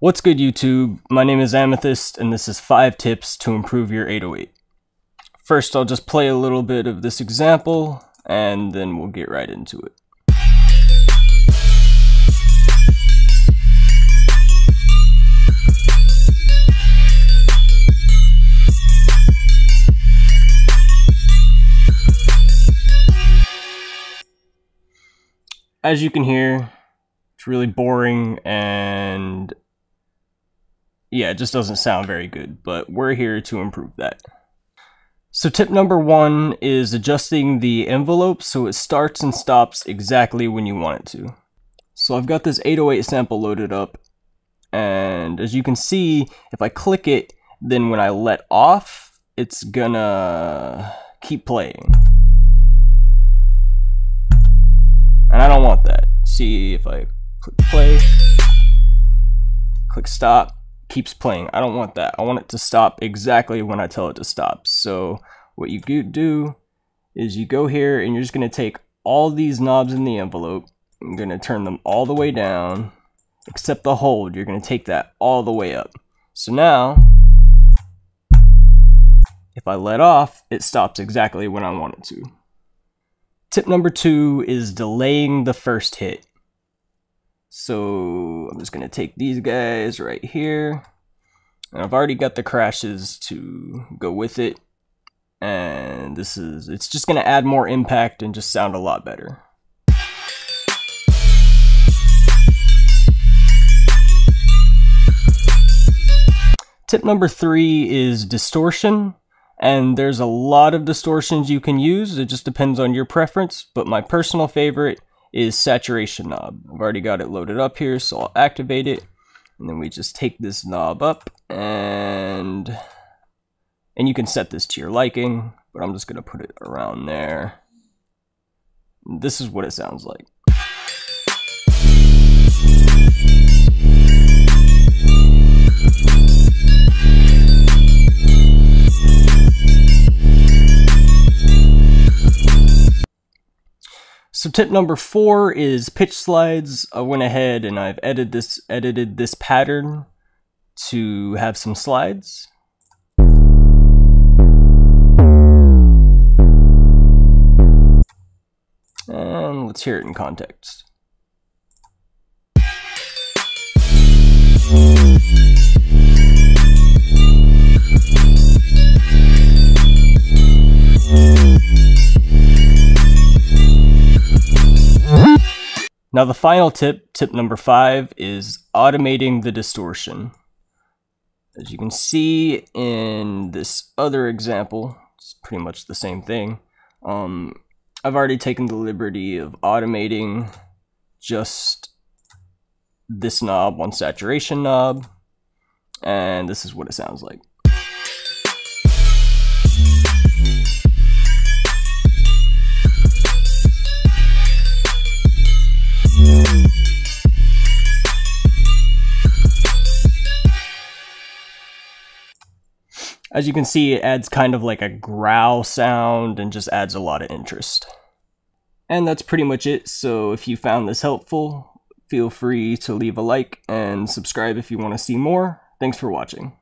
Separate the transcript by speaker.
Speaker 1: What's good YouTube? My name is Amethyst and this is 5 tips to improve your 808. First I'll just play a little bit of this example and then we'll get right into it. As you can hear, it's really boring and yeah, it just doesn't sound very good, but we're here to improve that. So tip number one is adjusting the envelope so it starts and stops exactly when you want it to. So I've got this 808 sample loaded up, and as you can see, if I click it, then when I let off, it's gonna keep playing. And I don't want that. See if I click play, click stop, keeps playing. I don't want that. I want it to stop exactly when I tell it to stop. So what you do is you go here and you're just going to take all these knobs in the envelope. I'm going to turn them all the way down, except the hold. You're going to take that all the way up. So now, if I let off, it stops exactly when I want it to. Tip number two is delaying the first hit. So I'm just going to take these guys right here. And I've already got the crashes to go with it. And this is, it's just going to add more impact and just sound a lot better. Tip number three is distortion. And there's a lot of distortions you can use. It just depends on your preference. But my personal favorite is saturation knob. I've already got it loaded up here, so I'll activate it. And then we just take this knob up and and you can set this to your liking, but I'm just gonna put it around there. This is what it sounds like. So tip number four is pitch slides. I went ahead and I've edited this edited this pattern to have some slides. And let's hear it in context. Now the final tip, tip number five, is automating the distortion. As you can see in this other example, it's pretty much the same thing. Um, I've already taken the liberty of automating just this knob, one saturation knob, and this is what it sounds like. As you can see, it adds kind of like a growl sound and just adds a lot of interest. And that's pretty much it, so if you found this helpful, feel free to leave a like and subscribe if you want to see more. Thanks for watching.